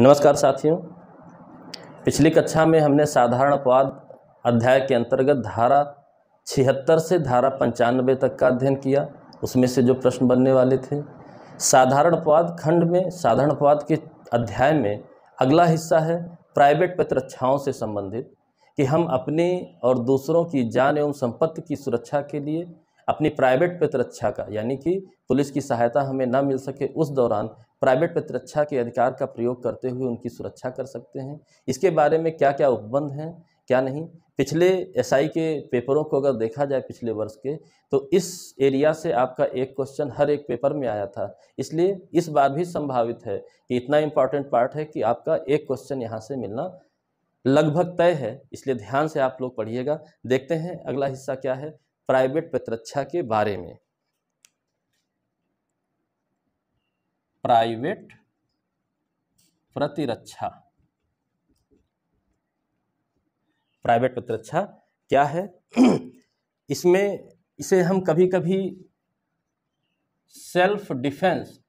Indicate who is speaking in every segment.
Speaker 1: नमस्कार साथियों। पिछली कक्षा में हमने साधारण अपवाद अध्याय के अंतर्गत धारा छिहत्तर से धारा पंचानबे तक का अध्ययन किया। उसमें से जो प्रश्न बनने वाले थे साधारण अपवाद खंड में साधारण अपवाद के अध्याय में अगला हिस्सा है प्राइवेट प्रतिरक्षाओं से संबंधित, कि हम अपने और दूसरों की जान एवं संपत्ति की सुरक्षा के लिए अपनी प्राइवेट प्रतिरक्षा का, यानी कि पुलिस की सहायता हमें न मिल सके उस दौरान प्राइवेट प्रतिरक्षा के अधिकार का प्रयोग करते हुए उनकी सुरक्षा कर सकते हैं। इसके बारे में क्या क्या उपबंध हैं, क्या नहीं? पिछले एसआई के पेपरों को अगर देखा जाए पिछले वर्ष के तो इस एरिया से आपका एक क्वेश्चन हर एक पेपर में आया था। इसलिए इस बार भी संभावित है कि इतना इंपॉर्टेंट पार्ट है कि आपका एक क्वेश्चन यहाँ से मिलना लगभग तय है। इसलिए ध्यान से आप लोग पढ़िएगा। देखते हैं अगला हिस्सा क्या है प्राइवेट प्रतिरक्षा के बारे में। प्राइवेट प्रतिरक्षा। प्राइवेट प्रतिरक्षा क्या है? इसमें इसे हम कभी कभी सेल्फ डिफेंस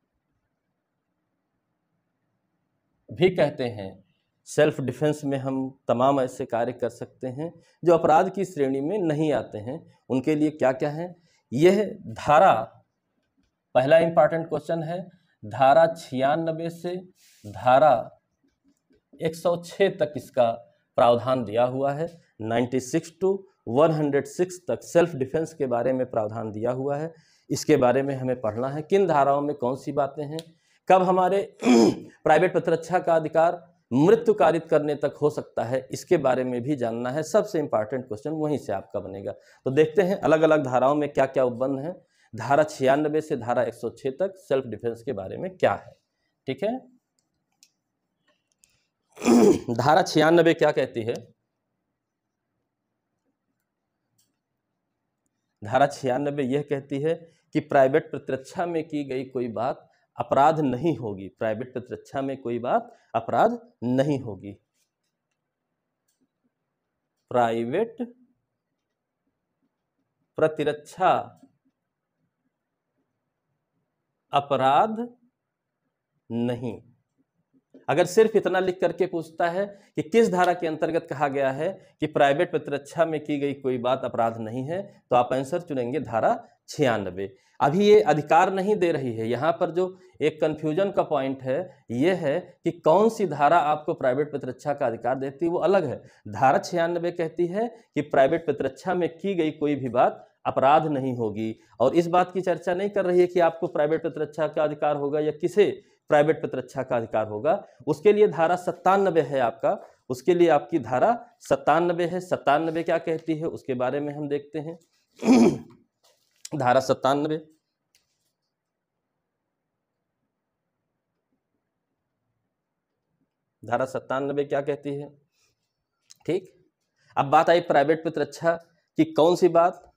Speaker 1: भी कहते हैं। सेल्फ डिफेंस में हम तमाम ऐसे कार्य कर सकते हैं जो अपराध की श्रेणी में नहीं आते हैं। उनके लिए क्या क्या है? यह धारा, पहला इंपॉर्टेंट क्वेश्चन है। धारा छियानबे से धारा 106 तक इसका प्रावधान दिया हुआ है। 96 टू 106 तक सेल्फ डिफेंस के बारे में प्रावधान दिया हुआ है। इसके बारे में हमें पढ़ना है, किन धाराओं में कौन सी बातें हैं। कब हमारे प्राइवेट प्रतिरक्षा का अधिकार मृत्यु कारित करने तक हो सकता है, इसके बारे में भी जानना है। सबसे इंपॉर्टेंट क्वेश्चन वहीं से आपका बनेगा। तो देखते हैं अलग अलग धाराओं में क्या क्या उपबंध हैं। धारा छियानबे से धारा 106 तक सेल्फ डिफेंस के बारे में क्या है? ठीक है? धारा छियानबे क्या कहती है? धारा छियानबे यह कहती है कि प्राइवेट प्रतिरक्षा में की गई कोई बात अपराध नहीं होगी। प्राइवेट प्रतिरक्षा में कोई बात अपराध नहीं होगी। प्राइवेट प्रतिरक्षा अपराध नहीं। अगर सिर्फ़ इतना लिख करके पूछता है कि किस धारा के अंतर्गत कहा गया है कि प्राइवेट प्रतिरक्षा में की गई कोई बात अपराध नहीं है तो आप आंसर चुनेंगे धारा छियानबे अभी ये अधिकार नहीं दे रही है। यहाँ पर जो एक कन्फ्यूज़न का पॉइंट है, ये है कि कौन सी धारा आपको प्राइवेट प्रतिरक्षा का अधिकार देती है, वो अलग है। धारा छियानबे कहती है कि प्राइवेट प्रतिरक्षा में की गई कोई भी बात अपराध नहीं होगी। और इस बात की चर्चा नहीं कर रही है कि आपको प्राइवेट प्रतिरक्षा का अधिकार होगा या किसे प्राइवेट प्रतिरक्षा का अधिकार होगा, उसके लिए धारा सत्तानबे है आपका। उसके लिए आपकी धारा सत्तानबे है। सत्तानबे क्या कहती है, उसके बारे में हम देखते हैं। धारा सत्तानबे। धारा सत्तानबे क्या कहती है? ठीक? अब बात आई प्राइवेट प्रतिरक्षा की कौन सी बात?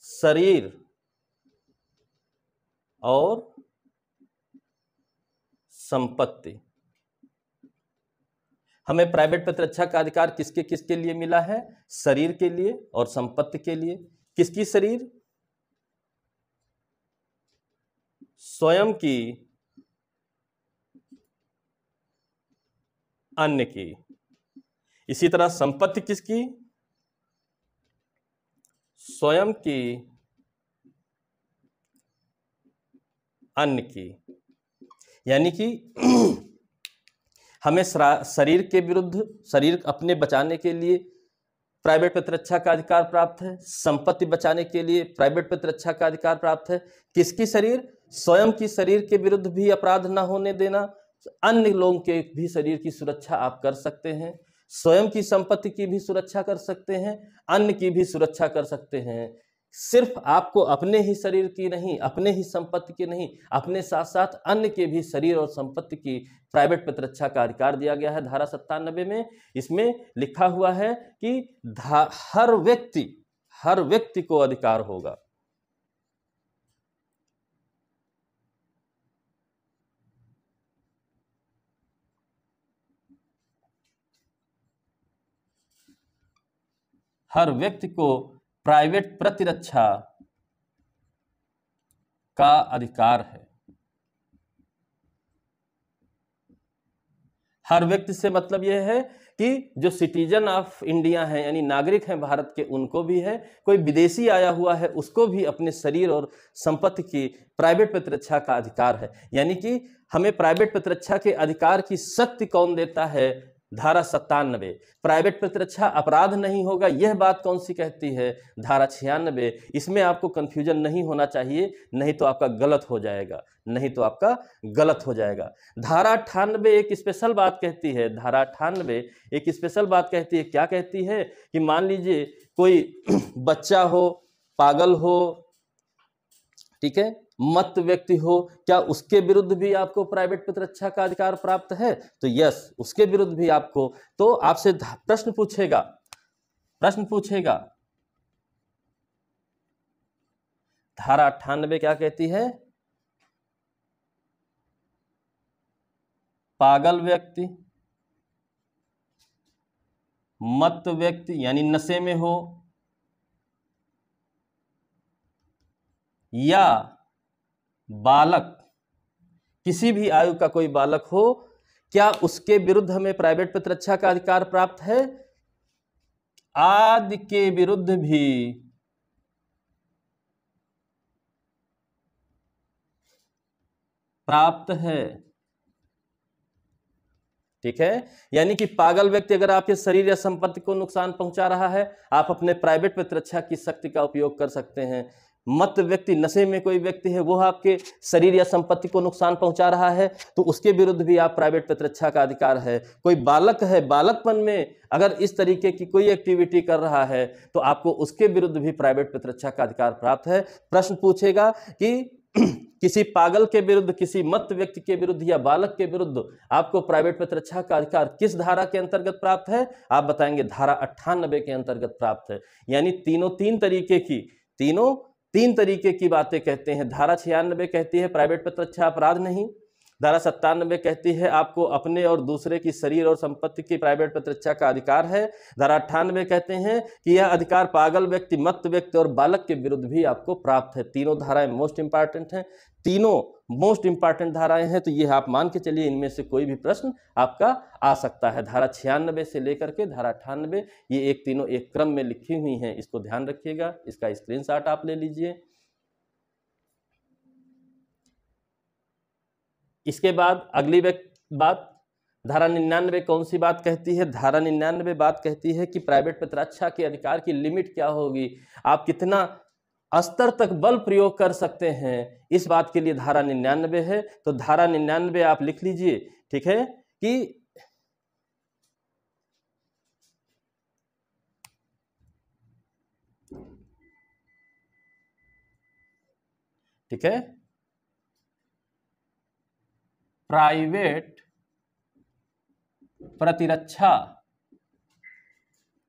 Speaker 1: शरीर और संपत्ति। हमें प्राइवेट प्रतिरक्षा का अधिकार किसके किसके लिए मिला है? शरीर के लिए और संपत्ति के लिए। किसकी शरीर? स्वयं की, अन्य की। इसी तरह संपत्ति किसकी? स्वयं की, अन्य की। यानी कि हमें शरीर के विरुद्ध, शरीर अपने बचाने के लिए प्राइवेट प्रतिरक्षा का अधिकार प्राप्त है, संपत्ति बचाने के लिए प्राइवेट प्रतिरक्षा का अधिकार प्राप्त है। किसकी शरीर? स्वयं की शरीर के विरुद्ध भी अपराध न होने देना, अन्य लोगों के भी शरीर की सुरक्षा आप कर सकते हैं। स्वयं की संपत्ति की भी सुरक्षा कर सकते हैं, अन्य की भी सुरक्षा कर सकते हैं। सिर्फ़ आपको अपने ही शरीर की नहीं, अपने ही संपत्ति की नहीं, अपने साथ साथ अन्य के भी शरीर और संपत्ति की प्राइवेट प्रतिरक्षा का अधिकार दिया गया है। धारा सत्तानबे में इसमें लिखा हुआ है कि हर व्यक्ति हर व्यक्ति को अधिकार होगा। हर व्यक्ति को प्राइवेट प्रतिरक्षा का अधिकार है। हर व्यक्ति से मतलब यह है कि जो सिटीजन ऑफ़ इंडिया हैं, यानी नागरिक हैं भारत के, उनको भी है। कोई विदेशी आया हुआ है, उसको भी अपने शरीर और संपत्ति की प्राइवेट प्रतिरक्षा का अधिकार है। यानी कि हमें प्राइवेट प्रतिरक्षा के अधिकार की शक्ति कौन देता है? धारा सत्तानबे, प्राइवेट प्रतिरक्षा अपराध नहीं होगा, यह बात कौन सी कहती है? धारा छियानबे, इसमें आपको कंफ्यूजन नहीं होना चाहिए, नहीं तो आपका गलत हो जाएगा, नहीं तो आपका गलत हो जाएगा। धारा अट्ठानबे एक स्पेशल बात कहती है, धारा अट्ठानबे एक स्पेशल बात कहती है, क्या कहती है? कि मान लीजिए कोई बच्चा हो, पागल हो, ठीक है? मत व्यक्ति हो, क्या उसके विरुद्ध भी आपको प्राइवेट प्रतिरक्षा का अधिकार प्राप्त है? तो यस उसके विरुद्ध भी आपको। तो आपसे प्रश्न पूछेगा। प्रश्न पूछेगा। धारा अट्ठानबे क्या कहती है? पागल व्यक्ति, मत व्यक्ति यानी नशे में हो, या बालक, किसी भी आयु का कोई बालक हो, क्या उसके विरुद्ध हमें प्राइवेट प्रतिरक्षा का अधिकार प्राप्त है? आदि के विरुद्ध भी। प्राप्त है। ठीक है? यानी कि पागल व्यक्ति अगर आपके शरीर या संपत्ति को नुकसान पहुँचा रहा है, आप अपने प्राइवेट प्रतिरक्षा की शक्ति का उपयोग कर सकते हैं। मत व्यक्ति नशे में कोई व्यक्ति है, वो आपके शरीर या संपत्ति को नुकसान पहुँचा रहा है तो उसके विरुद्ध भी आप प्राइवेट प्रतिरक्षा का अधिकार है। कोई बालक है, बालकपन में अगर इस तरीके की कोई एक्टिविटी कर रहा है तो आपको उसके विरुद्ध भी प्राइवेट प्रतिरक्षा का अधिकार प्राप्त है। प्रश्न पूछेगा कि किसी पागल के विरुद्ध, किसी मत व्यक्ति के विरुद्ध या बालक के विरुद्ध आपको प्राइवेट प्रतिरक्षा का अधिकार किस धारा के अंतर्गत प्राप्त है? आप बताएँगे धारा अट्ठानबे के अंतर्गत प्राप्त है। यानी तीनों तीन तरीके की, तीनों तीन तरीके की बातें कहते हैं। धारा छियानबे कहती है, प्राइवेट पत्र अच्छा अपराध नहीं। धारा सत्तानबे कहती है, आपको अपने और दूसरे की शरीर और संपत्ति की प्राइवेट प्रतिरक्षा का अधिकार है। धारा अट्ठानबे कहते हैं कि यह अधिकार पागल व्यक्ति, मत व्यक्ति और बालक के विरुद्ध भी आपको प्राप्त है। तीनों धाराएँ मोस्ट इंपॉर्टेंट हैं। तीनों मोस्ट इंपॉर्टेंट धाराएँ हैं तो ये आप मान के चलिए, इनमें से कोई भी प्रश्न आपका आ सकता है। धारा छियानबे से लेकर के धारा अट्ठानबे ये एक तीनों एक क्रम में लिखी हुई हैं, इसको ध्यान रखिएगा। इसका स्क्रीनशॉट आप ले लीजिए। इसके बाद अगली बात, धारा निन्यानवे कौन सी बात कहती है? धारा निन्यानवे बात कहती है कि प्राइवेट प्रतिरक्षा के अधिकार की लिमिट क्या होगी? आप कितना स्तर तक बल प्रयोग कर सकते हैं? इस बात के लिए धारा निन्यानवे है तो धारा निन्यानवे आप लिख लीजिए, ठीक है? कि ठीक है? प्राइवेट प्रतिरक्षा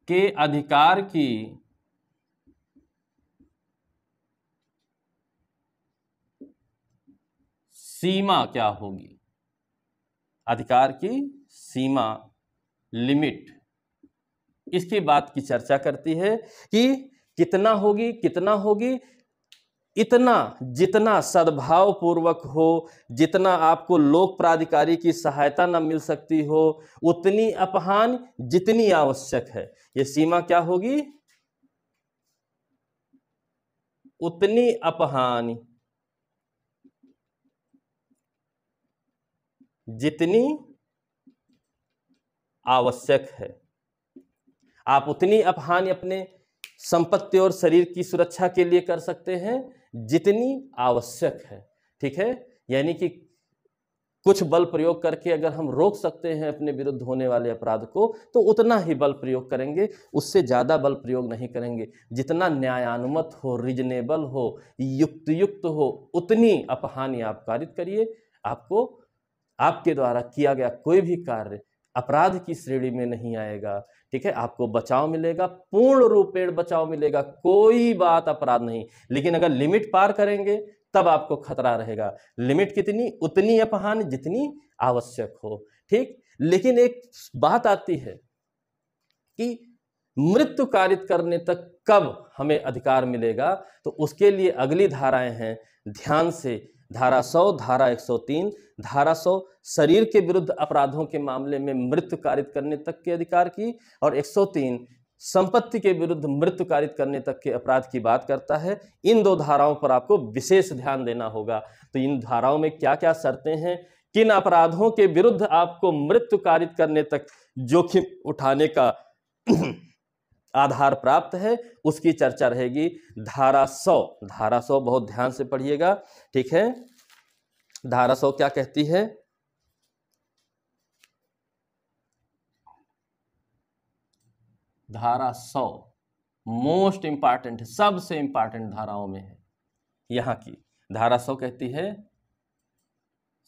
Speaker 1: के अधिकार की सीमा क्या होगी? अधिकार की सीमा लिमिट। इसकी बात की चर्चा करती है कि कितना होगी कितना होगी इतना जितना सद्भाव पूर्वक हो, जितना आपको लोक प्राधिकारी की सहायता न मिल सकती हो, उतनी अपहान जितनी आवश्यक है। ये सीमा क्या होगी? उतनी अपहान। जितनी आवश्यक है। आप उतनी अपहानि अपने संपत्ति और शरीर की सुरक्षा के लिए कर सकते हैं। जितनी आवश्यक है, ठीक है? यानी कि कुछ बल प्रयोग करके अगर हम रोक सकते हैं अपने विरुद्ध होने वाले अपराध को तो उतना ही बल प्रयोग करेंगे, उससे ज़्यादा बल प्रयोग नहीं करेंगे। जितना न्यायानुमत हो रिजनेबल हो युक्त युक्त हो, उतनी अपहानि आप कारित करिए। आपको, आपके द्वारा किया गया कोई भी कार्य अपराध की श्रेणी में नहीं आएगा। ठीक है? आपको बचाव मिलेगा, पूर्ण रूपेण बचाव मिलेगा, कोई बात अपराध नहीं। लेकिन अगर लिमिट पार करेंगे, तब आपको खतरा रहेगा। लिमिट कितनी? उतनी अपहान जितनी आवश्यक हो, ठीक? लेकिन एक बात आती है कि मृत्यु कारित करने तक कब हमें अधिकार मिलेगा? तो उसके लिए अगली धाराएँ हैं, ध्यान से धारा 100 धारा 103 धारा 100 शरीर के विरुद्ध अपराधों के मामले में मृत्यु कारित करने तक के अधिकार की और 103 संपत्ति के विरुद्ध मृत्यु कारित करने तक के अपराध की बात करता है। इन दो धाराओं पर आपको विशेष ध्यान देना होगा। तो इन धाराओं में क्या क्या शर्तें हैं? किन अपराधों के विरुद्ध आपको मृत्यु कारित करने तक जोखिम उठाने का आधार प्राप्त है, उसकी चर्चा रहेगी धारा सौ। धारा सौ बहुत ध्यान से पढ़िएगा, ठीक है? धारा सौ क्या कहती है? धारा सौ मोस्ट इंपॉर्टेंट सबसे इंपॉर्टेंट धाराओं में है। यहाँ की धारा सौ कहती है,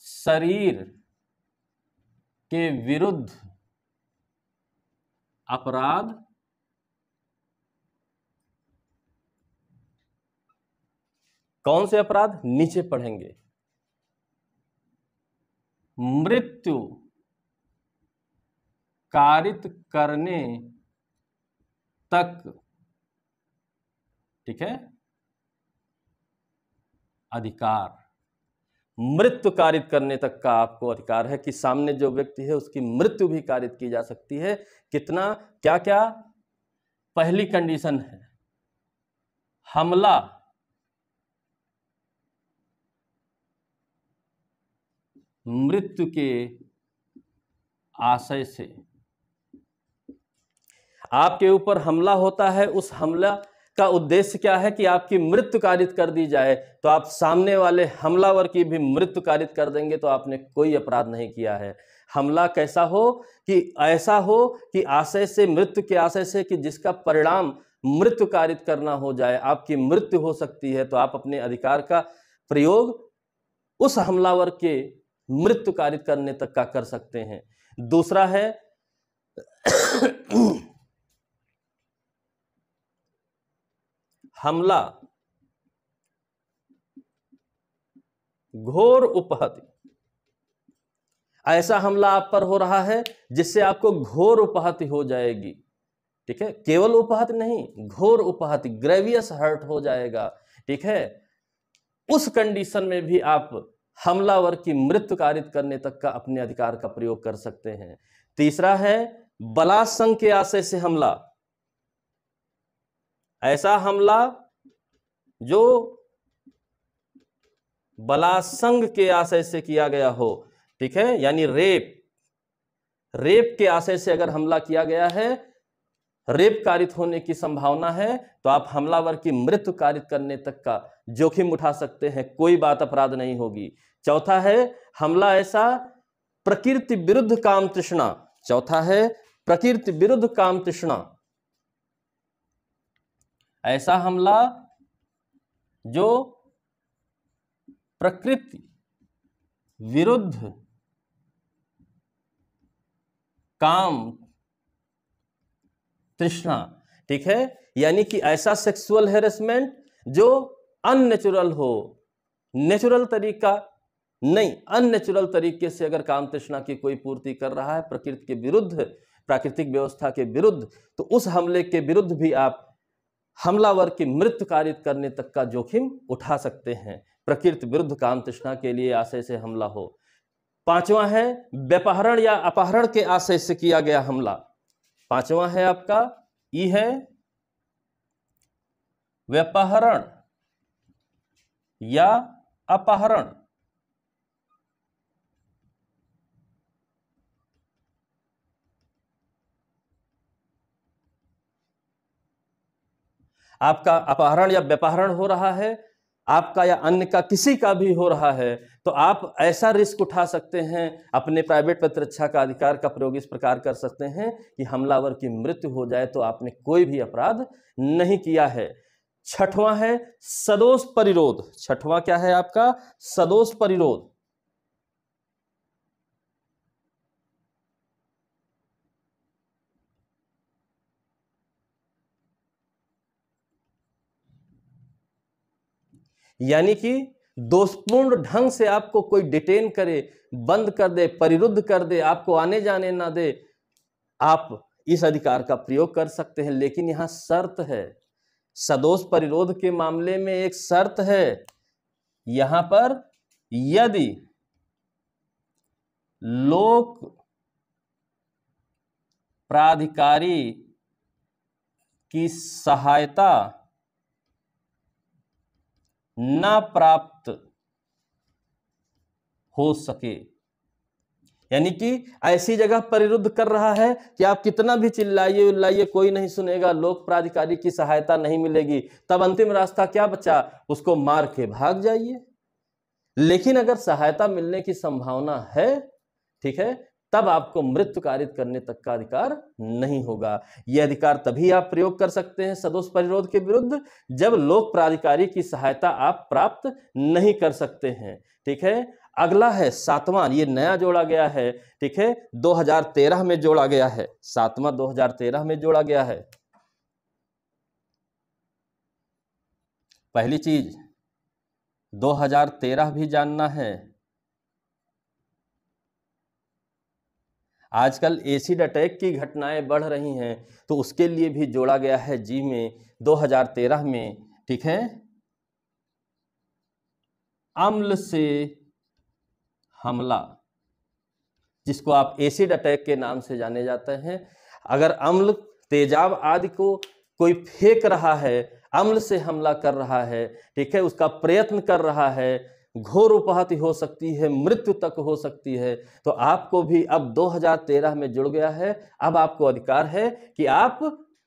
Speaker 1: शरीर के विरुद्ध अपराध कौन से अपराध? नीचे पढ़ेंगे। मृत्यु कारित करने तक, ठीक है? अधिकार। मृत्यु कारित करने तक का आपको अधिकार है कि सामने जो व्यक्ति है उसकी मृत्यु भी कारित की जा सकती है। कितना? क्या क्या पहली कंडीशन है। हमला। मृत्यु के आशय से। आपके ऊपर हमला होता है, उस हमला का उद्देश्य क्या है कि आपकी मृत्यु कारित कर दी जाए? तो आप सामने वाले हमलावर की भी मृत्यु कारित कर देंगे तो आपने कोई अपराध नहीं किया है। हमला कैसा हो कि ऐसा हो कि आशय से, मृत्यु के आशय से कि जिसका परिणाम मृत्यु कारित करना हो जाए, आपकी मृत्यु हो सकती है तो आप अपने अधिकार का प्रयोग उस हमलावर के मृत्यु कारित करने तक का कर सकते हैं। दूसरा है, हमला। घोर उपहति। ऐसा हमला आप पर हो रहा है जिससे आपको घोर उपहति हो जाएगी। ठीक है? केवल उपहत नहीं, घोर उपहति, ग्रेवियस हर्ट हो जाएगा। ठीक है? उस कंडीशन में भी आप हमलावर की मृत्यु कारित करने तक का अपने अधिकार का प्रयोग कर सकते हैं। तीसरा है, बलात्संग के आशय से हमला। ऐसा हमला जो बलात्संग के आशय से किया गया हो, ठीक है? यानी रेप। रेप के आशय से अगर हमला किया गया है रेप कारित होने की संभावना है तो आप हमलावर की मृत्यु कारित करने तक का जोखिम उठा सकते हैं, कोई बात अपराध नहीं होगी। चौथा है, हमला ऐसा प्रकृति विरुद्ध काम तृष्णा। चौथा है, प्रकृति विरुद्ध काम तृष्णा। ऐसा हमला जो प्रकृति विरुद्ध काम तृष्णा, ठीक है? यानी कि ऐसा सेक्सुअल हेरेसमेंट जो अननेचुरल हो नेचुरल तरीका नहीं अननेचुरल तरीके से अगर काम तृष्णा की कोई पूर्ति कर रहा है, प्रकृति के विरुद्ध, प्राकृतिक व्यवस्था के विरुद्ध तो उस हमले के विरुद्ध भी आप हमलावर की मृत्यु कारित करने तक का जोखिम उठा सकते हैं। प्रकृति विरुद्ध काम तृष्णा के लिए आशय से हमला हो। पांचवा है, व्यपहरण या अपहरण के आशय से किया गया हमला। पांचवा है आपका, ई है व्यापहरण या अपहरण। आपका अपहरण या व्यापहरण हो रहा है आपका या अन्य का किसी का भी हो रहा है तो आप ऐसा रिस्क उठा सकते हैं, अपने प्राइवेट प्रतिरक्षा का अधिकार का प्रयोग इस प्रकार कर सकते हैं कि हमलावर की मृत्यु हो जाए तो आपने कोई भी अपराध नहीं किया है। छठवां है सदोष परिरोध। छठवां क्या है आपका? सदोष परिरोध। यानी कि दोषपूर्ण ढंग से आपको कोई डिटेन करे, बंद कर दे, परिरुद्ध कर दे, आपको आने जाने ना दे, आप इस अधिकार का प्रयोग कर सकते हैं। लेकिन यहाँ शर्त है। सदोष परिरोध के मामले में एक शर्त है। यहाँ पर यदि लोक प्राधिकारी की सहायता न प्राप्त हो सके। यानी कि ऐसी जगह परिरुद्ध कर रहा है कि आप कितना भी चिल्लाइए उल्लाइए, कोई नहीं सुनेगा लोक प्राधिकारी की सहायता नहीं मिलेगी। तब अंतिम रास्ता क्या बचा? उसको मार के भाग जाइए। लेकिन अगर सहायता मिलने की संभावना है, ठीक है तब आपको मृत्यु कारित करने तक का अधिकार नहीं होगा। यह अधिकार तभी आप प्रयोग कर सकते हैं सदोष परिरोध के विरुद्ध, जब लोक प्राधिकारी की सहायता आप प्राप्त नहीं कर सकते हैं। ठीक है? अगला है सातवां, ये नया जोड़ा गया है। ठीक है? 2013 में जोड़ा गया है। सातवां 2013 में जोड़ा गया है। पहली चीज़ 2013 भी जानना है। आजकल एसिड अटैक की घटनाएँ बढ़ रही हैं तो उसके लिए भी जोड़ा गया है जी में 2013 में, ठीक है? अम्ल से हमला, जिसको आप एसिड अटैक के नाम से जाने जाते हैं। अगर अम्ल, तेजाब आदि को कोई फेंक रहा है, अम्ल से हमला कर रहा है, ठीक है? उसका प्रयत्न कर रहा है घोर उपहति हो सकती है, मृत्यु तक हो सकती है। तो आपको भी अब 2013 में जुड़ गया है। अब आपको अधिकार है कि आप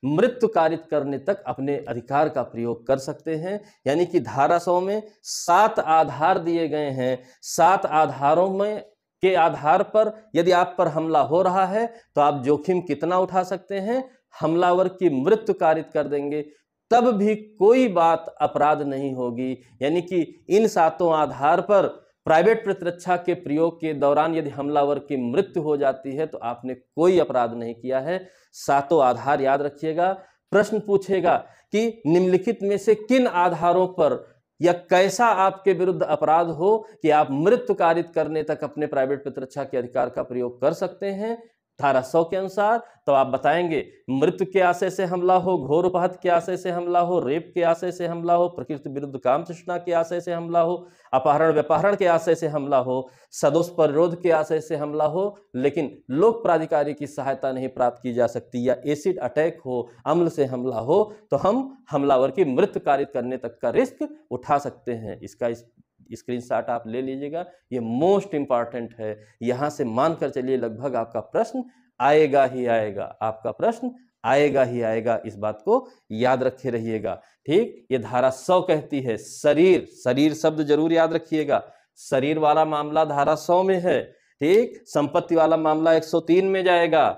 Speaker 1: मृत्यु कारित करने तक अपने अधिकार का प्रयोग कर सकते हैं। यानी कि धारा सौ में सात आधार दिए गए हैं। सात आधारों में के आधार पर यदि आप पर हमला हो रहा है तो आप जोखिम कितना उठा सकते हैं? हमलावर की मृत्यु कारित कर देंगे। तब भी कोई बात अपराध नहीं होगी। यानी कि इन सातों आधार पर प्राइवेट प्रतिरक्षा के प्रयोग के दौरान यदि हमलावर की मृत्यु हो जाती है तो आपने कोई अपराध नहीं किया है। सातों आधार याद रखिएगा। प्रश्न पूछेगा कि निम्नलिखित में से किन आधारों पर या कैसा आपके विरुद्ध अपराध हो कि आप मृत्यु कारित करने तक अपने प्राइवेट प्रतिरक्षा के अधिकार का प्रयोग कर सकते हैं? धारा सौ के अनुसार तो आप बताएँगे, मृत्यु के आशय से हमला हो घोर उपहत के आशय से हमला हो, रेप के आशय से हमला हो, प्रकृति विरुद्ध काम तृष्णा के आशय से हमला हो, अपहरण व्यापहरण के आशय से हमला हो, सदोष परिरोध के आशय से हमला हो, लेकिन लोक प्राधिकारी की सहायता नहीं प्राप्त की जा सकती या एसिड अटैक हो, अम्ल से हमला हो तो हम हमलावर की मृत्यु कारित करने तक का रिस्क उठा सकते हैं। इसका इस स्क्रीनशॉट आप ले लीजिएगा। ये मोस्ट इंपॉर्टेंट है। यहाँ से मान कर चलिए, लगभग आपका प्रश्न आएगा ही आएगा। आपका प्रश्न आएगा ही आएगा। इस बात को याद रखे रहिएगा। ठीक? ये धारा सौ कहती है, शरीर। शरीर शब्द ज़रूर याद रखिएगा। शरीर वाला मामला धारा सौ में है। ठीक? संपत्ति वाला मामला 103 में जाएगा।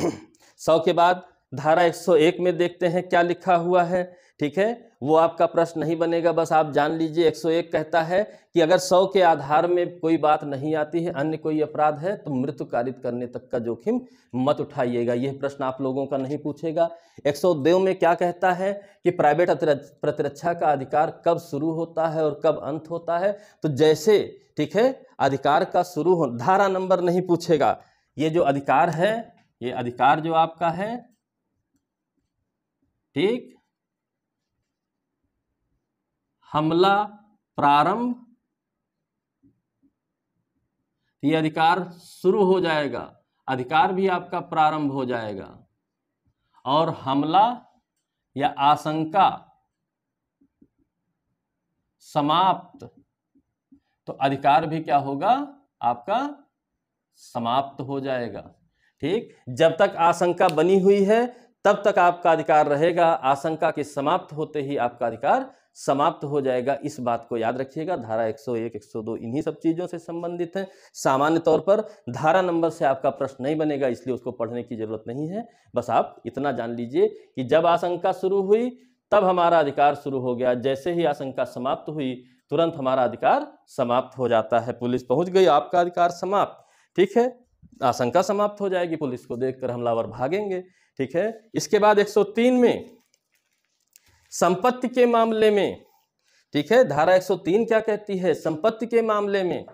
Speaker 1: सौ के बाद धारा 101 में देखते हैं क्या लिखा हुआ है। ठीक है? वो आपका प्रश्न नहीं बनेगा, बस आप जान लीजिए। 101 कहता है कि अगर 100 के आधार में कोई बात नहीं आती है, अन्य कोई अपराध है तो मृत्यु कारित करने तक का जोखिम मत उठाइएगा। यह प्रश्न आप लोगों का नहीं पूछेगा। 102 में क्या कहता है कि प्राइवेट प्रतिरक्षा का अधिकार कब शुरू होता है और कब अंत होता है? तो जैसे, ठीक है, अधिकार का शुरू हो, धारा नंबर नहीं पूछेगा। ये जो अधिकार है ये अधिकार जो आपका है, ठीक? हमला प्रारंभ, ये अधिकार शुरू हो जाएगा, अधिकार भी आपका प्रारंभ हो जाएगा। और हमला या आशंका समाप्त तो अधिकार भी क्या होगा? आपका समाप्त हो जाएगा। ठीक? जब तक आशंका बनी हुई है तब तक आपका अधिकार रहेगा। आशंका के समाप्त होते ही आपका अधिकार समाप्त हो जाएगा। इस बात को याद रखिएगा। धारा 101, 102 इन्हीं सब चीज़ों से संबंधित है। सामान्य तौर पर धारा नंबर से आपका प्रश्न नहीं बनेगा इसलिए उसको पढ़ने की ज़रूरत नहीं है। बस आप इतना जान लीजिए कि जब आशंका शुरू हुई तब हमारा अधिकार शुरू हो गया। जैसे ही आशंका समाप्त हुई तुरंत हमारा अधिकार समाप्त हो जाता है। पुलिस पहुँच गई आपका अधिकार समाप्त। ठीक है? आशंका समाप्त हो जाएगी, पुलिस को देखकर हमलावर भागेंगे, ठीक है? इसके बाद 103 में, संपत्ति के मामले में, ठीक है? धारा 103 क्या कहती है? संपत्ति के मामले में,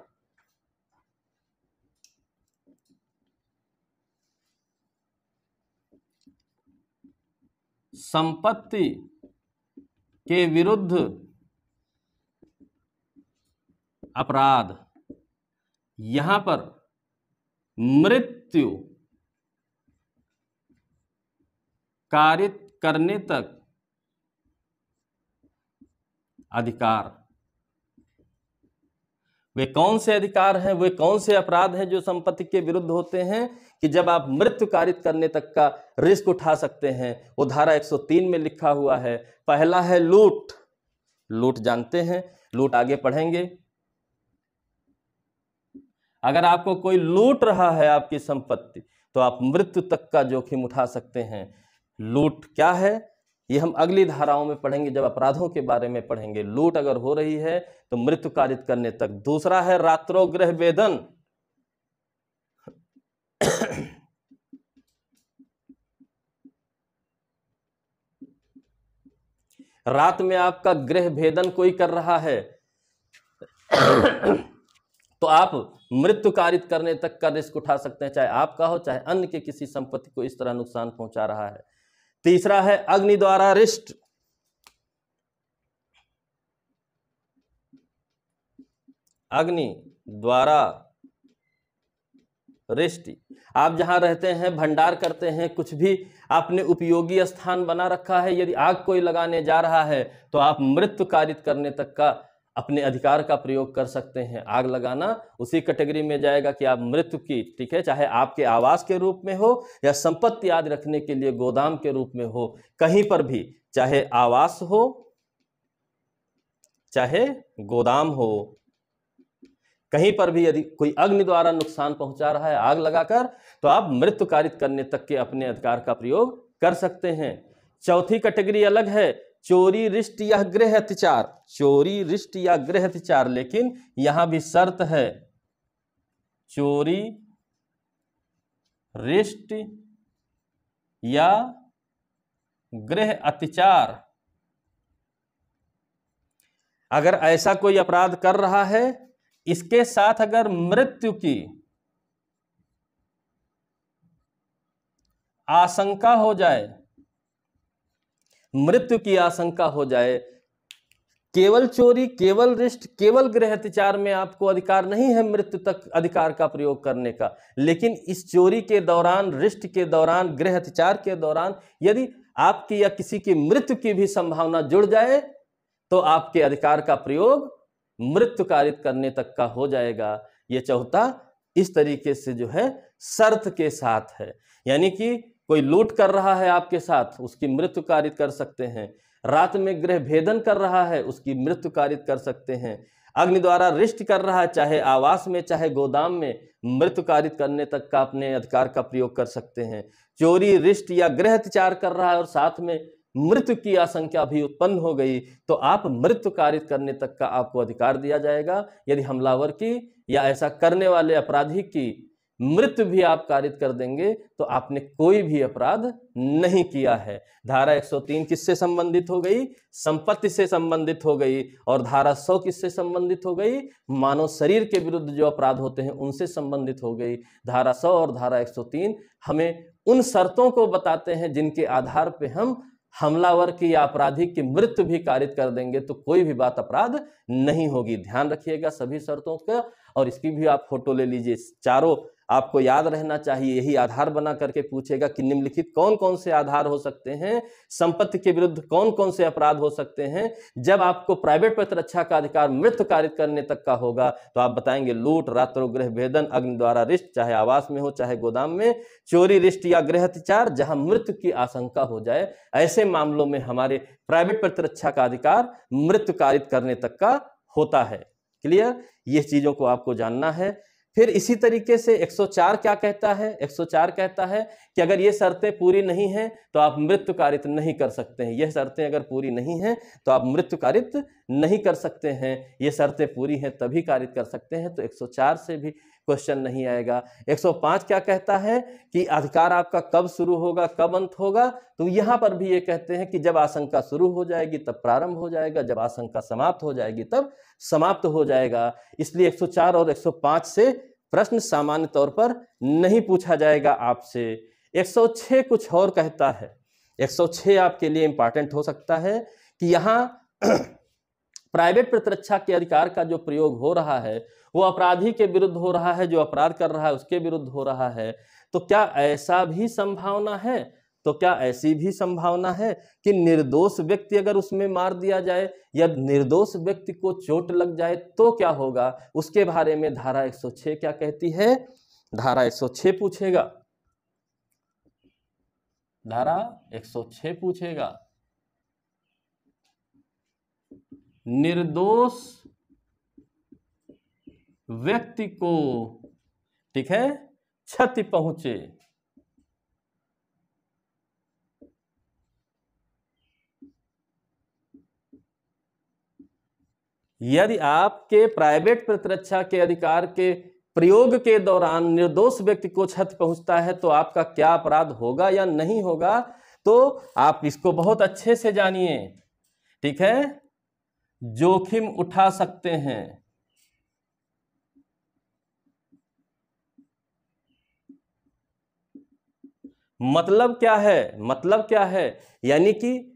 Speaker 1: संपत्ति के विरुद्ध अपराध, यहाँ पर मृत्यु कारित करने तक अधिकार। वे कौन से अधिकार हैं? वे कौन से अपराध हैं जो संपत्ति के विरुद्ध होते हैं? कि जब आप मृत्यु कारित करने तक का रिस्क उठा सकते हैं, वो धारा 103 में लिखा हुआ है, पहला है लूट। लूट जानते हैं, लूट आगे पढ़ेंगे। अगर आपको कोई लूट रहा है आपकी संपत्ति तो आप मृत्यु तक का जोखिम उठा सकते हैं। लूट क्या है? ये हम अगली धाराओं में पढ़ेंगे, जब अपराधों के बारे में पढ़ेंगे। लूट अगर हो रही है तो मृत्यु कारित करने तक। दूसरा है रात्रोग्रह वेदन। रात में आपका गृह भेदन कोई कर रहा है? तो आप मृत्यु कारित करने तक का रिस्क उठा सकते हैं, चाहे आपका हो, चाहे अन्य के किसी संपत्ति को इस तरह नुकसान पहुँचा रहा है। तीसरा है, अग्नि द्वारा रिष्ट। अग्नि द्वारा रिष्टि। आप जहाँ रहते हैं, भंडार करते हैं, कुछ भी आपने उपयोगी स्थान बना रखा है, यदि आग कोई लगाने जा रहा है तो आप मृत्यु कारित करने तक का अपने अधिकार का प्रयोग कर सकते हैं। आग लगाना उसी कैटेगरी में जाएगा कि आप मृत्यु की, ठीक है, चाहे आपके आवास के रूप में हो या संपत्ति आदि रखने के लिए गोदाम के रूप में हो, कहीं पर भी, चाहे आवास हो, चाहे गोदाम हो, कहीं पर भी यदि कोई अग्नि द्वारा नुकसान पहुँचा रहा है आग लगाकर तो आप मृत्यु कारित करने तक के अपने अधिकार का प्रयोग कर सकते हैं। चौथी कैटेगरी अलग है चोरी, रिष्ट या गृह अत्याचार चोरी, रिष्ट या गृह अत्याचार लेकिन यहाँ भी शर्त है। चोरी, रिष्ट या गृह अत्याचार अगर ऐसा कोई अपराध कर रहा है, इसके साथ अगर मृत्यु की आशंका हो जाए मृत्यु की आशंका हो जाए। केवल चोरी, केवल रिष्ट, केवल गृह अत्याचार में आपको अधिकार नहीं है मृत्यु तक अधिकार का प्रयोग करने का। लेकिन इस चोरी के दौरान, रिष्ट के दौरान गृह अत्याचार के दौरान यदि आपकी या किसी की मृत्यु की भी संभावना जुड़ जाए तो आपके अधिकार का प्रयोग मृत्यु कारित करने तक का हो जाएगा। ये चौथा इस तरीके से जो है, शर्त के साथ है। यानी कि कोई लूट कर रहा है आपके साथ, उसकी मृत्यु कारित कर सकते हैं। रात में गृह भेदन कर रहा है, उसकी मृत्यु कारित कर सकते हैं। अग्नि द्वारा रिष्ट कर रहा है, चाहे आवास में, चाहे गोदाम में, मृत्यु कारित करने तक का अपने अधिकार का प्रयोग कर सकते हैं। चोरी, रिष्ट या गृह अत्याचार कर रहा है और साथ में मृत्यु की आशंका भी उत्पन्न हो गई तो आप मृत्यु कारित करने तक का आपको अधिकार दिया जाएगा। यदि हमलावर की या ऐसा करने वाले अपराधी की मृत्यु भी आप कारित कर देंगे तो आपने कोई भी अपराध नहीं किया है। धारा 103 किससे संबंधित हो गई? संपत्ति से संबंधित हो गई। और धारा 100 किससे संबंधित हो गई? मानव शरीर के विरुद्ध जो अपराध होते हैं, उनसे संबंधित हो गई। धारा 100 और धारा 103 हमें उन शर्तों को बताते हैं, जिनके आधार पर हम हमलावर की या अपराधी की मृत्यु भी कारित कर देंगे तो कोई भी बात अपराध नहीं होगी। ध्यान रखिएगा सभी शर्तों का। और इसकी भी आप फ़ोटो ले लीजिए, चारों आपको याद रहना चाहिए। यही आधार बना करके पूछेगा कि निम्नलिखित कौन कौन से आधार हो सकते हैं, संपत्ति के विरुद्ध कौन कौन से अपराध हो सकते हैं। जब आपको प्राइवेट प्रतिरक्षा का अधिकार मृत्यु कारित करने तक का होगा तो आप बताएँगे, लूट, रात्रोग्रह, भेदन, अग्नि द्वारा रिष्ट चाहे आवास में हो, चाहे गोदाम में, चोरी रिष्ट या गृह अत्याचार जहाँ मृत्यु की आशंका हो जाए, ऐसे मामलों में हमारे प्राइवेट प्रतिरक्षा का अधिकार मृत्यु कारित करने तक का होता है। क्लियर? ये चीज़ों को आपको जानना है। फिर इसी तरीके से 104 क्या कहता है? 104 कहता है कि अगर ये शर्तें पूरी नहीं हैं तो आप मृत्यु कारित नहीं कर सकते हैं। यह शर्तें अगर पूरी नहीं हैं तो आप मृत्यु कारित नहीं कर सकते हैं। ये शर्तें पूरी हैं, तभी कारित कर सकते हैं। तो 104 से भी क्वेश्चन नहीं आएगा। 105 क्या कहता है कि अधिकार आपका कब शुरू होगा, कब अंत होगा? तो यहाँ पर भी ये कहते हैं कि जब आशंका शुरू हो जाएगी, तब प्रारंभ हो जाएगा। जब आशंका समाप्त हो जाएगी, तब समाप्त हो जाएगा। इसलिए 104 और 105 से प्रश्न सामान्य तौर पर नहीं पूछा जाएगा आपसे। 106 कुछ और कहता है। 106 आपके लिए इंपॉर्टेंट हो सकता है कि यहाँ प्राइवेट प्रतिरक्षा के अधिकार का जो प्रयोग हो रहा है वो अपराधी के विरुद्ध हो रहा है, जो अपराध कर रहा है, उसके विरुद्ध हो रहा है। तो क्या ऐसा भी संभावना है? तो क्या ऐसी भी संभावना है कि निर्दोष व्यक्ति अगर उसमें मार दिया जाए या निर्दोष व्यक्ति को चोट लग जाए तो क्या होगा? उसके बारे में धारा 106 क्या कहती है? धारा 106 पूछेगा। धारा 106 पूछेगा। निर्दोष व्यक्ति को, ठीक है, क्षति पहुँचे। यदि आपके प्राइवेट प्रतिरक्षा के अधिकार के प्रयोग के दौरान निर्दोष व्यक्ति को क्षति पहुँचता है तो आपका क्या अपराध होगा या नहीं होगा तो आप इसको बहुत अच्छे से जानिए, ठीक है? जोखिम उठा सकते हैं। मतलब क्या है? मतलब क्या है? यानी कि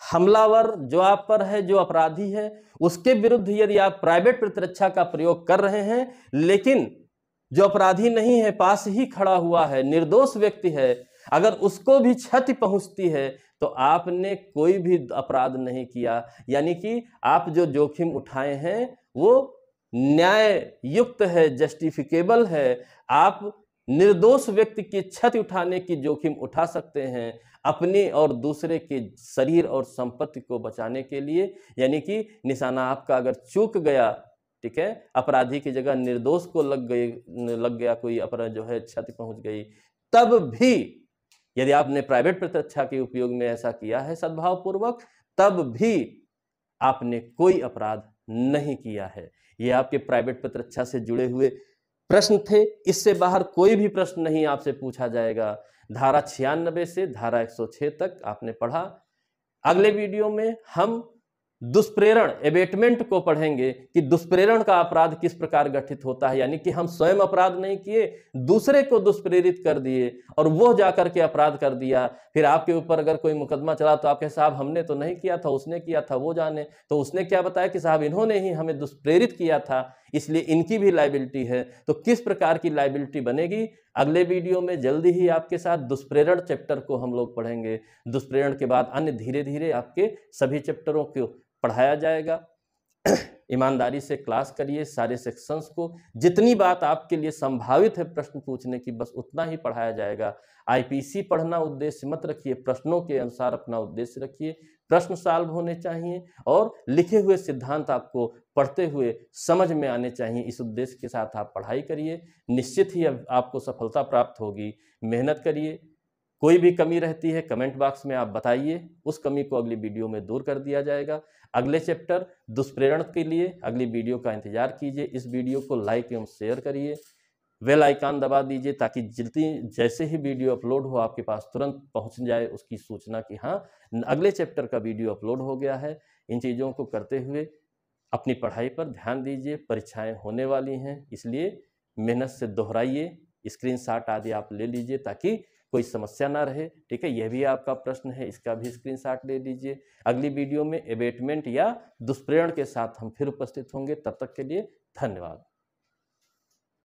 Speaker 1: हमलावर जो आप पर है, जो अपराधी है, उसके विरुद्ध यदि आप प्राइवेट प्रतिरक्षा का प्रयोग कर रहे हैं, लेकिन जो अपराधी नहीं है, पास ही खड़ा हुआ है, निर्दोष व्यक्ति है, अगर उसको भी क्षति पहुँचती है तो आपने कोई भी अपराध नहीं किया। यानी कि आप जो जोखिम उठाए हैं, वो न्याय युक्त है, जस्टिफिकेबल है। आप निर्दोष व्यक्ति की क्षति उठाने की जोखिम उठा सकते हैं अपने और दूसरे के शरीर और संपत्ति को बचाने के लिए। यानी कि निशाना आपका अगर चूक गया, ठीक है, अपराधी की जगह निर्दोष को लग गई, लग गया, कोई अपराध जो है क्षति पहुँच गई, तब भी यदि आपने प्राइवेट प्रतिरक्षा के उपयोग में ऐसा किया है सद्भाव पूर्वक तब भी आपने कोई अपराध नहीं किया है। ये आपके प्राइवेट प्रतिरक्षा से जुड़े हुए प्रश्न थे। इससे बाहर कोई भी प्रश्न नहीं आपसे पूछा जाएगा। धारा छियानबे से धारा 106 तक आपने पढ़ा। अगले वीडियो में हम दुष्प्रेरण एबेटमेंट को पढ़ेंगे कि दुष्प्रेरण का अपराध किस प्रकार गठित होता है, यानी कि हम स्वयं अपराध नहीं किए, दूसरे को दुष्प्रेरित कर दिए और वो जाकर के अपराध कर दिया। फिर आपके ऊपर अगर कोई मुकदमा चला तो आपके साहब, हमने तो नहीं किया था, उसने किया था, वो जाने। तो उसने क्या बताया कि साहब, इन्होंने ही हमें दुष्प्रेरित किया था। इसलिए इनकी भी लाइबिलिटी है। तो किस प्रकार की लाइबिलिटी बनेगी? अगले वीडियो में जल्दी ही आपके साथ दुष्प्रेरण चैप्टर को हम लोग पढ़ेंगे। दुष्प्रेरण के बाद अन्य धीरे धीरे आपके सभी चैप्टरों को पढ़ाया जाएगा। ईमानदारी से क्लास करिए, सारे सेक्शंस को। जितनी बात आपके लिए संभावित है प्रश्न पूछने की, बस उतना ही पढ़ाया जाएगा। आईपीसी पढ़ना उद्देश्य मत रखिए, प्रश्नों के अनुसार अपना उद्देश्य रखिए। प्रश्न सॉल्व होने चाहिए और लिखे हुए सिद्धांत आपको पढ़ते हुए समझ में आने चाहिए। इस उद्देश्य के साथ आप पढ़ाई करिए, निश्चित ही आपको सफलता प्राप्त होगी। मेहनत करिए, कोई भी कमी रहती है, कमेंट बॉक्स में आप बताइए, उस कमी को अगली वीडियो में दूर कर दिया जाएगा। अगले चैप्टर दुष्प्रेरण के लिए अगली वीडियो का इंतज़ार कीजिए। इस वीडियो को लाइक एवं शेयर करिए। वेल आइकान दबा दीजिए ताकि जितनी जैसे ही वीडियो अपलोड हो आपके पास तुरंत पहुँच जाए उसकी सूचना कि हाँ अगले चैप्टर का वीडियो अपलोड हो गया है। इन चीज़ों को करते हुए अपनी पढ़ाई पर ध्यान दीजिए। परीक्षाएँ होने वाली हैं, इसलिए मेहनत से दोहराइए। स्क्रीन शॉट आदि आप ले लीजिए ताकि कोई समस्या ना रहे, ठीक है? यह भी आपका प्रश्न है, इसका भी स्क्रीनशॉट ले लीजिए अगली वीडियो में एबेटमेंट या दुष्प्रेरण के साथ हम फिर उपस्थित होंगे, तब तक के लिए धन्यवाद।